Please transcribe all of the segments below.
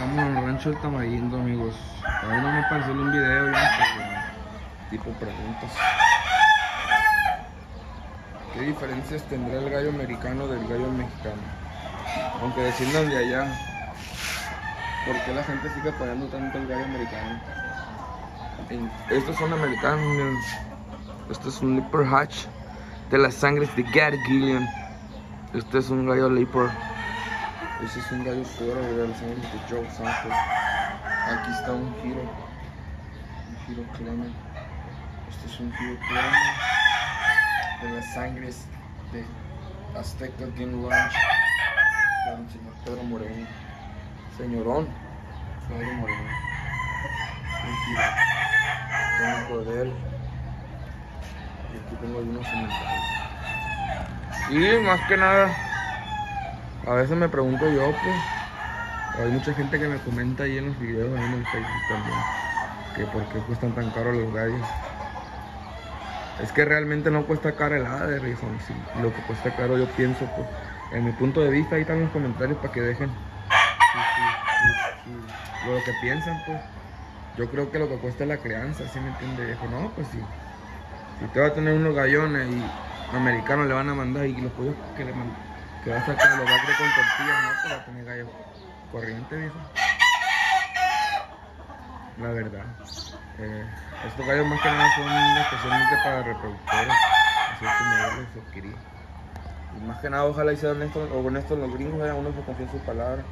Estamos en el rancho del Tamarindo, amigos. Ahí no me hacerle un video ya, tipo preguntas. ¿Qué diferencias tendrá el gallo americano del gallo mexicano? Aunque desciendan de allá, ¿por qué la gente sigue pagando tanto el gallo americano? Estos son americanos. Este es un Leaper Hatch de las sangres de Gary Gillian. Este es un gallo Leaper. Este es un gallo suero de las sangres de Joe Sanford. Aquí está un giro. Un giro Clement. Este es un giro Clement de las sangres de Azteca Game Ranch del señor Pedro Moreno. Señorón Pedro Moreno. Un giro. Tengo poder. Y aquí tengo algunos comentarios. Y más que nada, a veces me pregunto yo, pues, hay mucha gente que me comenta ahí en los videos, ahí en el Facebook también, que por qué cuestan tan caros los gallos. Es que realmente no cuesta caro el ade, hijo. Si lo que cuesta caro yo pienso, pues, en mi punto de vista, ahí están los comentarios para que dejen lo que piensan, pues. Yo creo que lo que cuesta es la crianza, ¿sí me entiende, viejo? No, pues sí. Si usted va a tener unos gallones y americanos le van a mandar y los pollos que le mandan, que va a sacar los creer con tortillas, no, pues va a tener gallos corriente, viejo. La verdad. Eh, estos gallos más que nada son especialmente para reproductores, así es como yo los adquirí. Y más que nada, ojalá y sean honestos, o honestos los gringos, eh, uno se confía en sus palabras.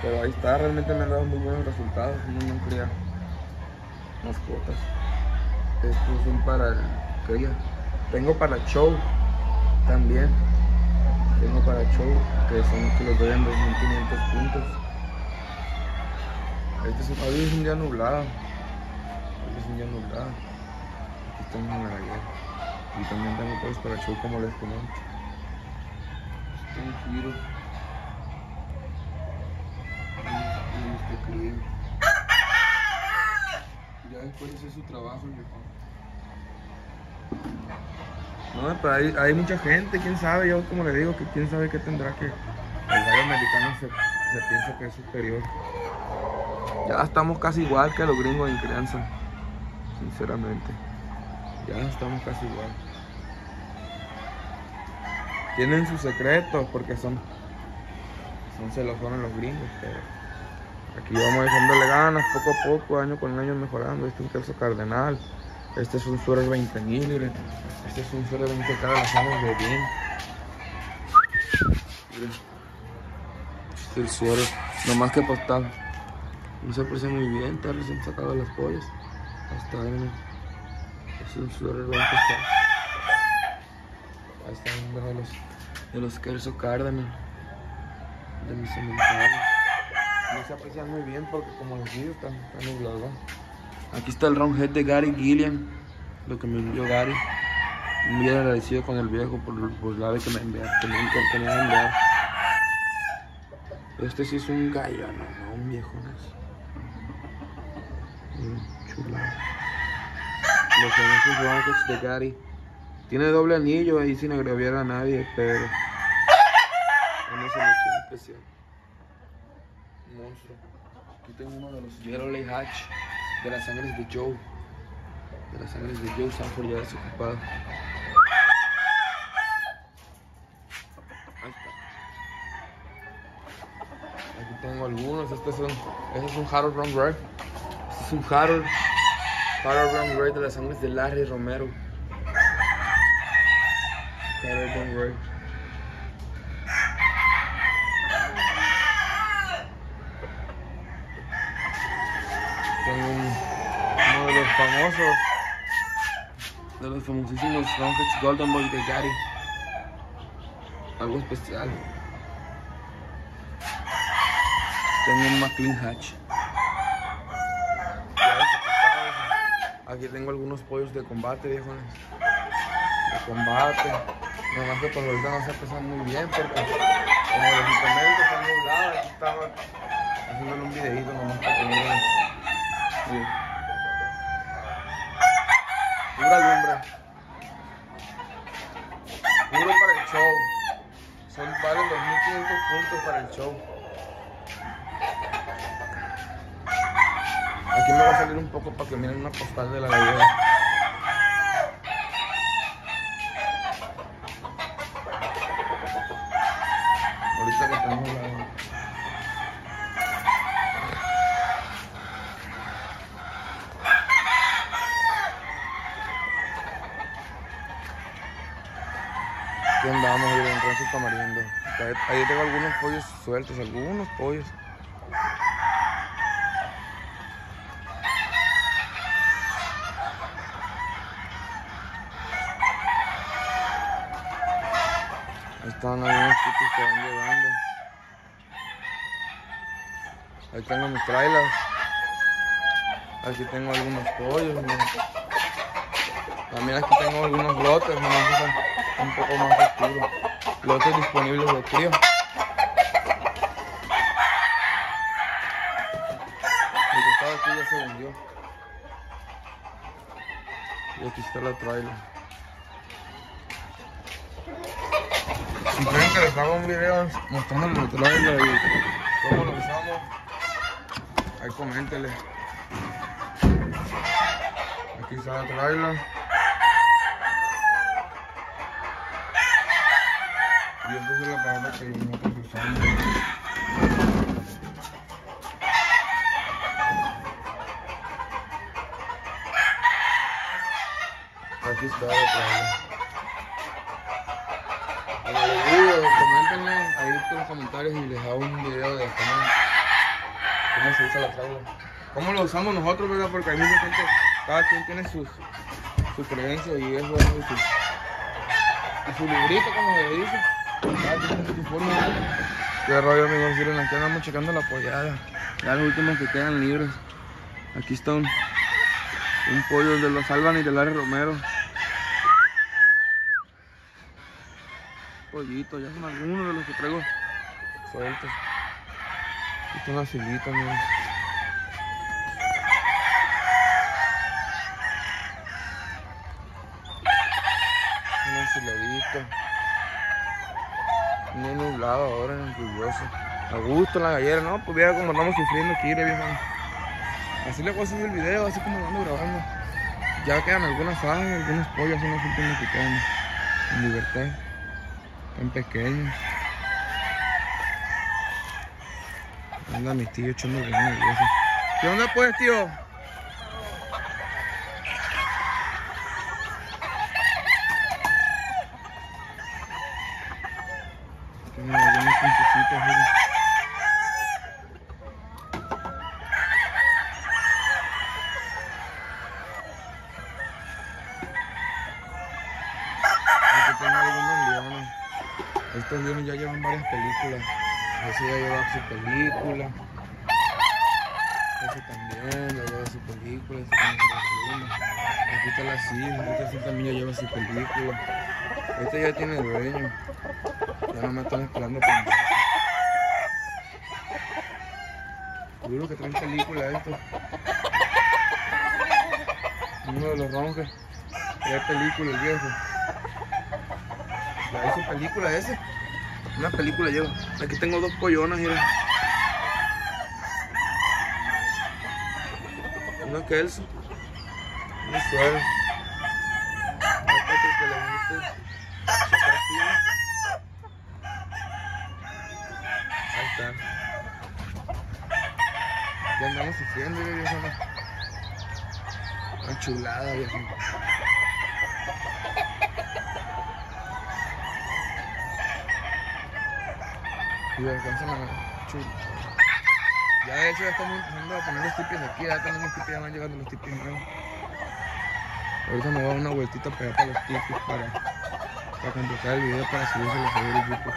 Pero ahí está, realmente me han dado muy buenos resultados, no cría mascotas. Estos son para el cría. Tengo para show también. Tengo para show, que son que los doy en 2500 puntos. Este hoy es un día nublado. Hoy es un día nublado. Aquí estamos en la gallera. Y también tengo pues para show como les comento. Este es un giro. Este. Ya después de su trabajo. No, pero hay, mucha gente, quién sabe, yo como le digo, que quién sabe qué tendrá que el gallo americano se, se piensa que es superior. Ya estamos casi igual que los gringos en crianza, sinceramente. Ya estamos casi igual. Tienen sus secretos porque son, son celosones los gringos, pero aquí vamos echándole ganas poco a poco, año con año mejorando. Este es un queso cardenal. Este es un suero 20 mil, miren. Este es un suero 20 cada las años de bien. Miren. Este es el suero. Nomás que postal. No se aprecia muy bien, está recién sacado las pollas. Ahí está, miren. Es un suero 20 postal. Ahí está uno de los, de los queso cardenal. De mis sementales. No se aprecian muy bien porque como les digo, está, está nublado. Aquí está el round head de Gary Gillian, lo que me envió Gary. Muy agradecido con el viejo por, por la vez que me envió, que enviado. Este sí es un gallo, no, no, un viejo. No es. Chulada. Los famosos Broncos de Gary. Tiene doble anillo ahí sin agraviar a nadie, pero. Una selección especial. Monstruo. Aquí tengo uno de los Yellow Lake Hatch de las sangres de Joe. De las sangres de Joe Sanford ya desocupado. Ahí está. Aquí tengo algunos. Este es un, este es un Harold Brown Red. Este es un Harold. Harold Brown Red de las sangres de Larry Romero. Harold Brown Red. Tengo un, uno de los famosos, de los famosísimos Rockets Golden Boy de Gary. Algo especial. Tengo un McLean Hatch. Aquí tengo algunos pollos de combate, viejones. De combate. Nomás que por ahorita no se pesan muy bien porque como los instrumentos están nublados, aquí estaba haciéndole un videito nomás para. Sí. Pura lumbre. Puro para el show. Son valen 2500 puntos para el show. Aquí me va a salir un poco para que miren una postal de la gallega. Ahorita que tenemos la... Aquí andamos, miren, en Rancho Tamarindo. Ahí, tengo algunos pollos sueltos, algunos pollos. Ahí están algunos tipos que van llegando. Ahí tengo mis trailers. Aquí tengo algunos pollos. También aquí tengo algunos lotes, son un poco más oscuros. Lotes disponibles de crío. El que estaba aquí ya se vendió. Y aquí está la trailer. Si quieren que les haga un video mostrando la trailer y cómo lo usamos, ahí coméntenle. Aquí está la trailer. Y esta es la palabra que nosotros usamos. Aquí está la. Como les digo, ahí en los comentarios y les hago un video de cómo, cómo se usa la trailer. Cómo lo usamos nosotros, ¿verdad? Porque hay mucha gente, cada quien tiene sus, sus creencias y eso es su, y su librito, como se dice. Qué rollo, amigos. Miren, aquí andamos checando la pollada. Ya los últimos que quedan libres. Aquí está un, un pollo de los Alban y de Larry Romero. Pollito, ya son algunos de los que traigo sueltos. Aquí está una filita, miren. Un enfiladito. Muy nublado ahora, lluvioso. A gusto la gallera, ¿no? Pues vea como andamos sufriendo aquí, viejo. Así le voy a subir el video, así como lo ando grabando. Ya quedan algunas aves, algunos pollos, son los últimos que quedan en libertad. Están pequeños. Anda mi tío echando ganas. ¿Qué onda pues, tío? Puntecitos, miren. Aquí algunos leones. Estos leones ya llevan varias películas. Ese ya lleva su película. Ese también ya lleva su película. Ese también lleva. Aquí está la Cisne. Este también ya lleva su película. Este ya tiene dueño. Ya no me están esperando con Seguro que traen película esto. Uno de los ronques. Trae película el viejo. Trae su película ese. Una película lleva. Aquí tengo dos pollonas, mira. Una Kelso. Una suero. Otro que le guste. Está fino. Ahí está. Ya andamos sufriendo, viejo. Una chulada, viejo. Y alcanzan a chul. Ya de hecho ya estamos empezando a poner los tipis aquí, ya tenemos los tipis, ya van llegando los tipis nuevos. Ahorita me voy a dar una vueltita para para los tipis para, para completar el video para subirse a el YouTube.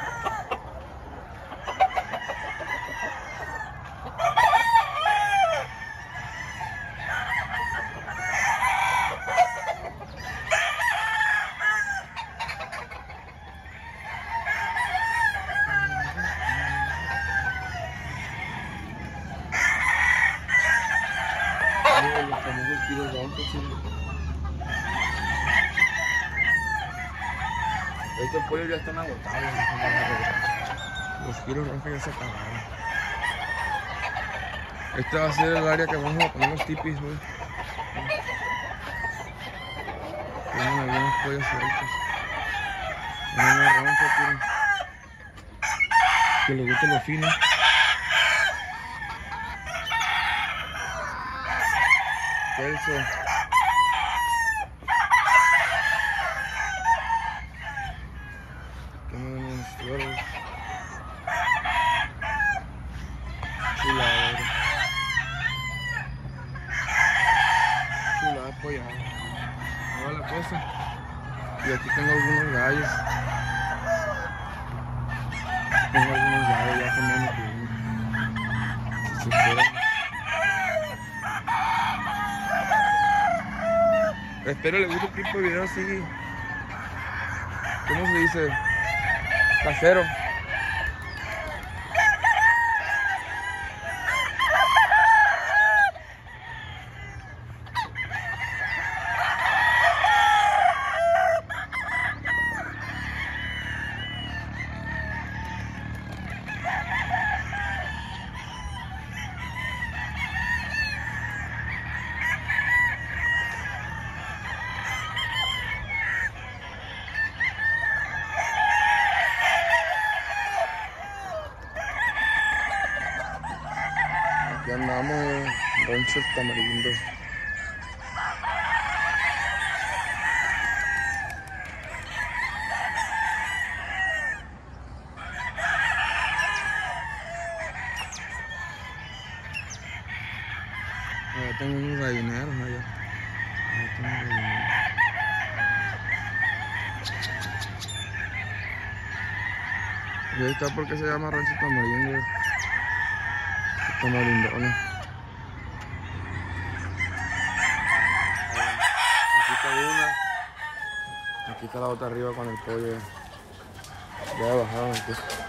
Miren, los famosos tiros chile. Estos pollos ya están agotados. no. Los giros roncos ya se acabaron. Este va a ser el área que vamos a poner los tipis hoy. Tienen algunos pollos sueltos. Una rancha, tienen. Que le guste lo fino. Apoyada. Toda la cosa. Y aquí tengo algunos gallos. Tengo algunos gallos ya que esperan. Espero les guste el tipo de video así. ¿Cómo se dice? Casero. Andamos, Rancho El Tamarindo. Allá tengo unos gallineros allá. Allá tengo gallineros. Y ahí está porque se llama Rancho El Tamarindo. Tamarindones. Aquí está una. Aquí está la otra arriba con el pollo. Ya, bajaron aquí.